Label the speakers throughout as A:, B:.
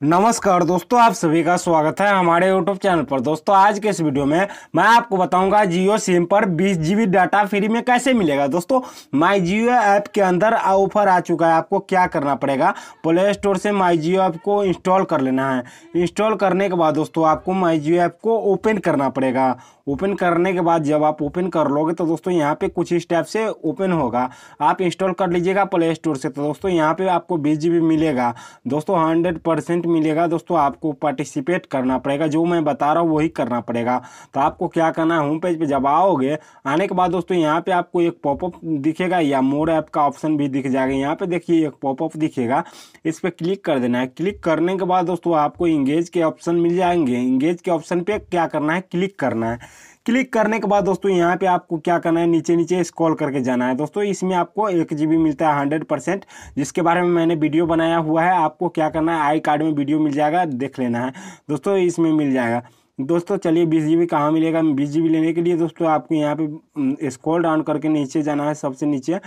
A: नमस्कार दोस्तों, आप सभी का स्वागत है हमारे यूट्यूब चैनल पर। दोस्तों, आज के इस वीडियो में मैं आपको बताऊँगा जियो सिम पर 20 जीबी डाटा फ्री में कैसे मिलेगा। दोस्तों माई जियो ऐप के अंदर ऑफ़र आ चुका है। आपको क्या करना पड़ेगा? प्ले स्टोर से माई जियो ऐप को इंस्टॉल कर लेना है। इंस्टॉल करने के बाद दोस्तों, आपको माई जियो ऐप को ओपन करना पड़ेगा। ओपन करने के बाद जब आप ओपन कर लोगे तो दोस्तों, यहाँ पे कुछ इस टाइप से ओपन होगा। आप इंस्टॉल कर लीजिएगा प्ले स्टोर से तो दोस्तों, यहाँ पे आपको बीस जी मिलेगा। दोस्तों, हंड्रेड परसेंट मिलेगा, दोस्तों, आपको पार्टिसिपेट करना पड़ेगा। जो मैं बता रहा हूँ, वही करना पड़ेगा। तो आपको क्या करना है होम पेज पर जब आओगे, आने के बाद, दोस्तों, यहाँ पे आपको एक पॉपअप दिखेगा, या मोर ऐप का ऑप्शन भी दिख जाएगा। यहाँ पे देखिए, एक पॉपअप दिखेगा। इस पर क्लिक कर देना है। क्लिक करने के बाद, दोस्तों, आपको इंगेज के ऑप्शन मिल जाएँगे। इंगेज के ऑप्शन पर क्या करना है क्लिक करना है। क्लिक करने के बाद दोस्तों यहाँ पे आपको क्या करना है? नीचे नीचे स्क्रॉल करके जाना है। दोस्तों, इसमें आपको एक जी मिलता है हंड्रेड परसेंट जिसके बारे में मैंने वीडियो बनाया हुआ है। आपको क्या करना है? आई कार्ड में वीडियो मिल जाएगा, देख लेना है। दोस्तों, इसमें मिल जाएगा। दोस्तों, चलिए बीस जी बी कहाँ मिलेगा? बीस जी बी लेने के लिए दोस्तों, आपको यहाँ पे स्कॉल डाउन करके नीचे जाना है, सबसे नीचे।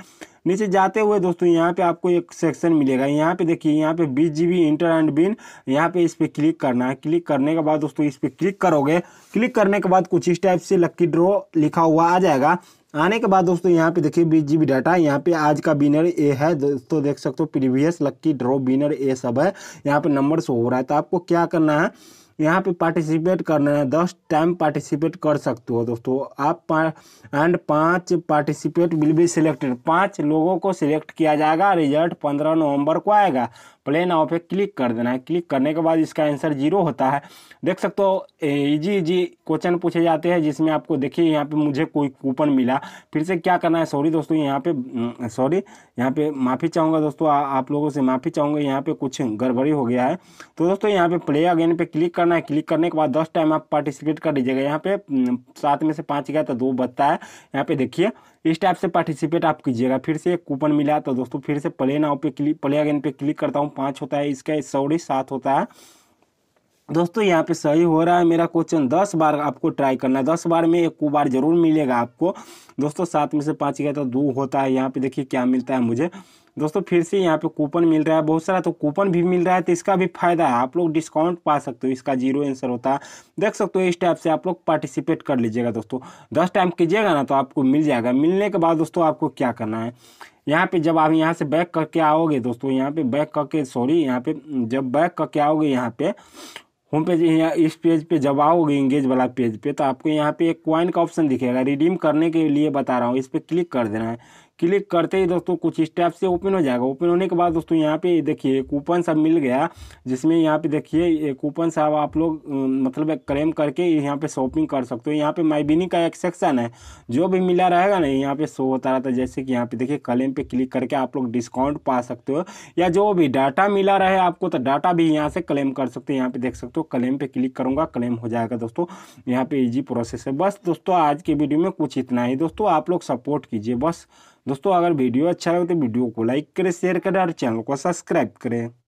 A: नीचे जाते हुए दोस्तों, यहाँ पे आपको एक सेक्शन मिलेगा। यहाँ पे देखिए, यहाँ पे बीस G B enter and win यहाँ पे इस पर क्लिक करना है। क्लिक करने के बाद दोस्तों, इस पर क्लिक करोगे। क्लिक करने के बाद कुछ इस टाइप से लक्की ड्रॉ लिखा हुआ आ जाएगा। आने के बाद दोस्तों, यहाँ पे देखिए बीस जी बी डाटा यहाँ पे आज का बिनर ए है। दोस्तों, देख सकते हो प्रीवियस लक्की ड्रॉ बिनर ए सब है। यहाँ पे नंबर शो हो रहा है। तो आपको क्या करना है? यहाँ पे पार्टिसिपेट करना है, दस टाइम पार्टिसिपेट कर सकते हो दोस्तों। आप एंड पाँच पार्टिसिपेट विल बी सिलेक्टेड पाँच लोगों को सिलेक्ट किया जाएगा रिज़ल्ट पंद्रह नवंबर को आएगा। प्ले नाव पे क्लिक कर देना है। क्लिक करने के बाद इसका आंसर ज़ीरो होता है। देख सकते हो इजी इजी क्वेश्चन पूछे जाते हैं जिसमें आपको देखिए यहाँ पे मुझे कोई कूपन मिला। फिर से क्या करना है? सॉरी दोस्तों यहाँ पे सॉरी यहाँ पे माफ़ी चाहूँगा दोस्तों आ, आप लोगों से माफ़ी चाहूँगा यहाँ पे कुछ गड़बड़ी हो गया है। तो दोस्तों यहाँ पे प्ले अगेन पे क्लिक करना है। क्लिक करने के बाद दस टाइम आप पार्टिसिपेट कर लीजिएगा। यहाँ पे सात में से पाँच गया तो दो बचता है। यहाँ पे देखिए इस टाइप से पार्टिसिपेट आप कीजिएगा। फिर से एक कूपन मिला तो दोस्तों फिर से प्ले नाव पे क्लिक प्ले अगेन पे क्लिक करता हूँ। पाँच होता है इसका, सॉरी, सात होता है। दोस्तों, यहाँ पे सही हो रहा है मेरा क्वेश्चन दस बार आपको ट्राई करना है। दस बार में एक बार ज़रूर मिलेगा आपको। दोस्तों, सात में से पाँच गया तो दो होता है। यहाँ पे देखिए क्या मिलता है मुझे। दोस्तों, फिर से यहाँ पे कूपन मिल रहा है। बहुत सारा तो कूपन भी मिल रहा है तो इसका भी फ़ायदा है। आप लोग डिस्काउंट पा सकते हो। इसका ज़ीरो आंसर होता है। देख सकते हो, इस टाइप से आप लोग पार्टिसिपेट कर लीजिएगा दोस्तों। दस टाइम कीजिएगा ना तो आपको मिल जाएगा। मिलने के बाद दोस्तों, आपको क्या करना है? यहाँ पे जब आप यहाँ से बैक करके आओगे दोस्तों, यहाँ पे बैक करके सॉरी यहाँ पे जब बैक करके आओगे यहाँ पे होम पेज यहाँ इस पेज पे जब आओगे इंगेज वाला पेज पे तो आपको यहाँ पे एक क्वाइन का ऑप्शन दिखेगा। रिडीम करने के लिए बता रहा हूँ, इस पर क्लिक कर देना है। क्लिक करते ही दोस्तों कुछ इस टाइप से ओपन हो जाएगा। ओपन होने के बाद दोस्तों यहाँ पे देखिए कूपन सब मिल गया, जिसमें यहाँ पे देखिए कूपन सब आप लोग मतलब क्लेम करके यहाँ पे शॉपिंग कर सकते हो। यहाँ पे माई बिनी का एक सेक्शन है, जो भी मिला रहेगा ना, यहाँ पे शो होता रहता है। जैसे कि यहाँ पे देखिए क्लेम पे क्लिक करके आप लोग डिस्काउंट पा सकते हो, या जो भी डाटा मिला रहे आपको तो डाटा भी यहाँ से क्लेम कर सकते हो। यहाँ पे देख सकते हो क्लेम पे क्लिक करूँगा क्लेम हो जाएगा दोस्तों। यहाँ पे ईजी प्रोसेस है। बस दोस्तों आज के वीडियो में कुछ इतना ही। दोस्तों आप लोग सपोर्ट कीजिए, बस दोस्तों, अगर वीडियो अच्छा लगे तो वीडियो को लाइक करें, शेयर करें और चैनल को सब्सक्राइब करें।